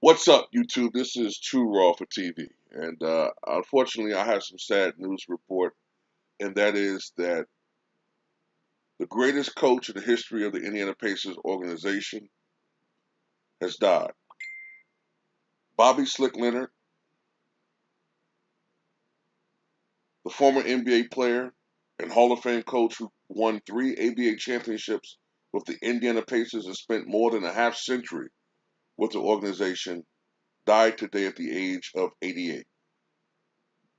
What's up, YouTube? This is 2 RAW 4 TV. And uh, unfortunately, I have some sad news to report, and that is that the greatest coach in the history of the Indiana Pacers organization has died. Bobby Slick Leonard, the former NBA player and Hall of Fame coach who won three ABA championships with the Indiana Pacers and spent more than a half century with the organization, died today at the age of 88.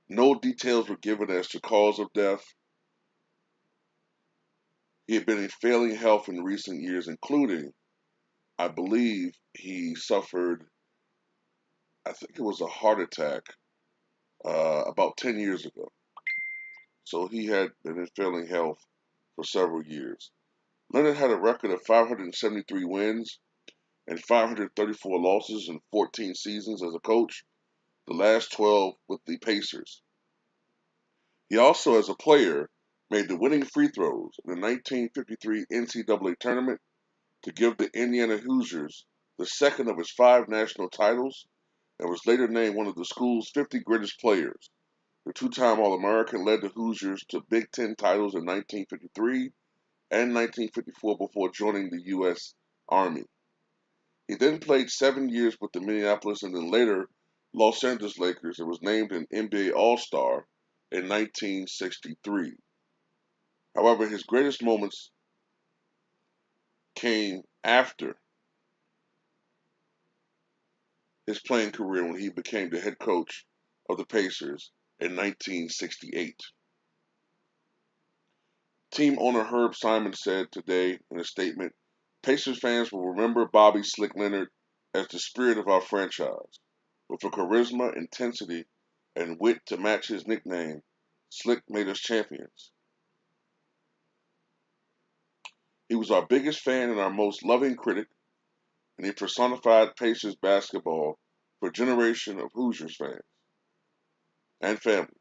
No details were given as to cause of death. He had been in failing health in recent years, including, I believe, he suffered, I think it was a heart attack uh, about 10 years ago. So he had been in failing health for several years. Leonard had a record of 573 wins and 534 losses in 14 seasons as a coach, the last 12 with the Pacers. He also, as a player, made the winning free throws in the 1953 NCAA tournament to give the Indiana Hoosiers the second of his five national titles and was later named one of the school's 50 greatest players. The two time All American led the Hoosiers to Big Ten titles in 1953 and 1954 before joining the U.S. Army. He then played seven years with the Minneapolis and then later Los Angeles Lakers and was named an NBA All Star in 1963. However, his greatest moments came after his playing career when he became the head coach of the Pacers in 1968. Team owner Herb Simon said today in a statement Pacers fans will remember Bobby Slick Leonard as the spirit of our franchise. With a charisma, intensity, and wit to match his nickname, Slick made us champions. He was our biggest fan and our most loving critic, and he personified Pacers basketball for a generation of Hoosiers fans and families.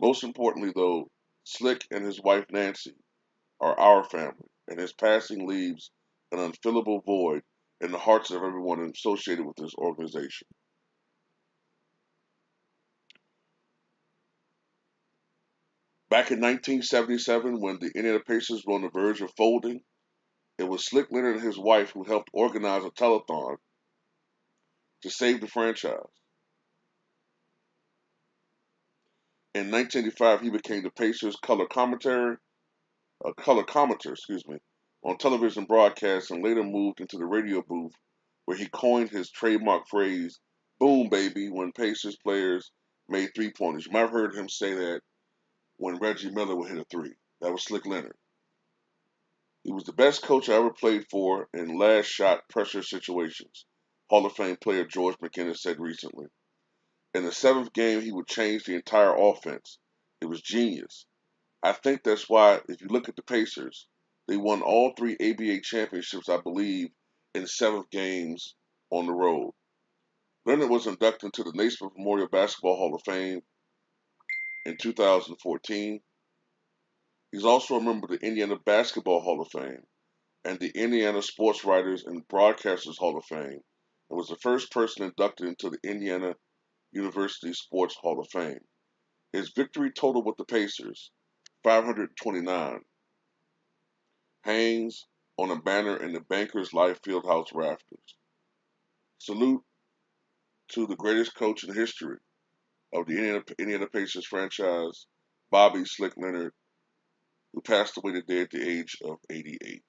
Most importantly, though, Slick and his wife Nancy are our family, and his passing leaves an unfillable void in the hearts of everyone associated with this organization. Back in 1977, when the Indiana Pacers were on the verge of folding, it was Slick Leonard and his wife who helped organize a telethon to save the franchise. In 1985, he became the Pacers color commentary, a color commentator, excuse me, on television broadcasts and later moved into the radio booth where he coined his trademark phrase, boom baby, when Pacers players made three pointers. You might have heard him say that when Reggie Miller would hit a three. That was Slick Leonard. He was the best coach I ever played for in last shot pressure situations, Hall of Fame player George McGinnis said recently. In the seventh game, he would change the entire offense. It was genius. I think that's why, if you look at the Pacers, they won all three ABA championships, I believe, in seven games on the road. Leonard was inducted into the Naismith Memorial Basketball Hall of Fame in 2014. He's also a member of the Indiana Basketball Hall of Fame and the Indiana Sports Writers and Broadcasters Hall of Fame and was the first person inducted into the Indiana University Sports Hall of Fame. His victory total with the Pacers, 529, hangs on a banner in the Bankers Life Fieldhouse rafters. Salute to the greatest coach in history of the Indiana, Indiana Pacers franchise, Bobby Slick Leonard, who passed away today at the age of 88.